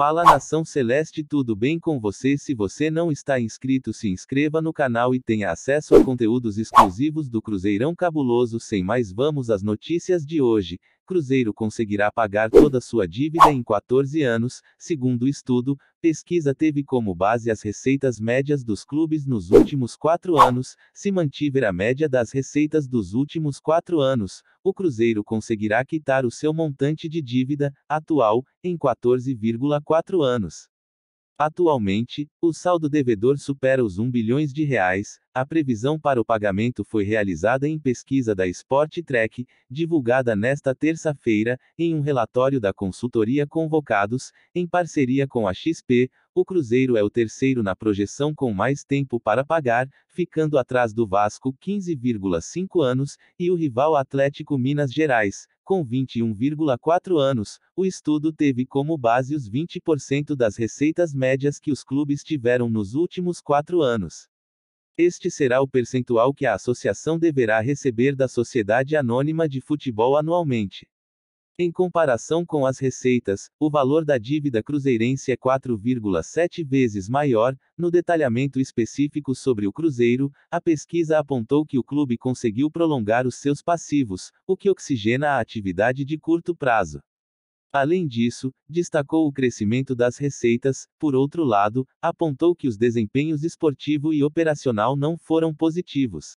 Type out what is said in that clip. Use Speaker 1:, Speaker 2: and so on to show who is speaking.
Speaker 1: Fala nação celeste, tudo bem com você? Se você não está inscrito, se inscreva no canal e tenha acesso a conteúdos exclusivos do Cruzeirão Cabuloso. Sem mais, vamos às notícias de hoje. Cruzeiro conseguirá pagar toda sua dívida em 14 anos, segundo o estudo. Pesquisa teve como base as receitas médias dos clubes nos últimos quatro anos. Se mantiver a média das receitas dos últimos quatro anos, o Cruzeiro conseguirá quitar o seu montante de dívida atual em 14,4 anos. Atualmente, o saldo devedor supera os 1 bilhões de reais. A previsão para o pagamento foi realizada em pesquisa da Sport Trek, divulgada nesta terça-feira, em um relatório da consultoria Convocados, em parceria com a XP. O Cruzeiro é o terceiro na projeção com mais tempo para pagar, ficando atrás do Vasco 15,5 anos e o rival Atlético Minas Gerais, com 21,4 anos, o estudo teve como base os 20% das receitas médias que os clubes tiveram nos últimos quatro anos. Este será o percentual que a associação deverá receber da Sociedade Anônima de Futebol anualmente. Em comparação com as receitas, o valor da dívida cruzeirense é 4,7 vezes maior. No detalhamento específico sobre o Cruzeiro, a pesquisa apontou que o clube conseguiu prolongar os seus passivos, o que oxigena a atividade de curto prazo. Além disso, destacou o crescimento das receitas, por outro lado, apontou que os desempenhos esportivo e operacional não foram positivos.